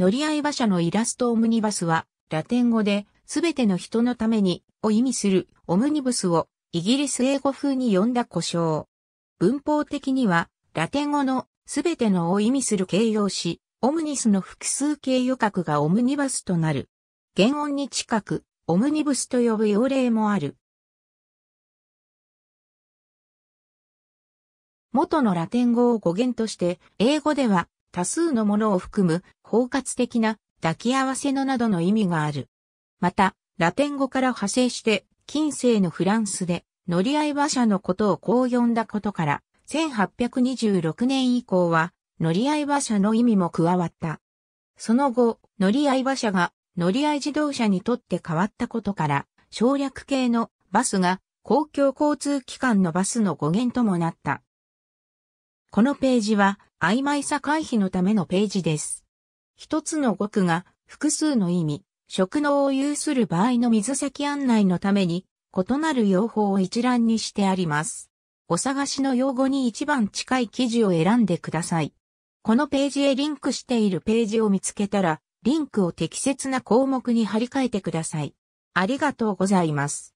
乗り合い馬車のイラストオムニバスは、ラテン語で、すべての人のために、を意味する、オムニブスを、イギリス英語風に呼んだ故障。文法的には、ラテン語の、すべてのを意味する形容詞、オムニスの複数形予格がオムニバスとなる。原音に近く、オムニブスと呼ぶ用例もある。元のラテン語を語源として、英語では多数のものを含む包括的な抱き合わせのなどの意味がある。また、ラテン語から派生して、近世のフランスで乗り合い馬車のことをこう呼んだことから、1826年以降は乗り合い馬車の意味も加わった。その後、乗り合い馬車が乗り合い自動車にとって変わったことから、省略系のバスが公共交通機関のバスの語源ともなった。このページは曖昧さ回避のためのページです。一つの語句が複数の意味、職能を有する場合の水先案内のために異なる用法を一覧にしてあります。お探しの用語に一番近い記事を選んでください。このページへリンクしているページを見つけたら、リンクを適切な項目に貼り替えてください。ありがとうございます。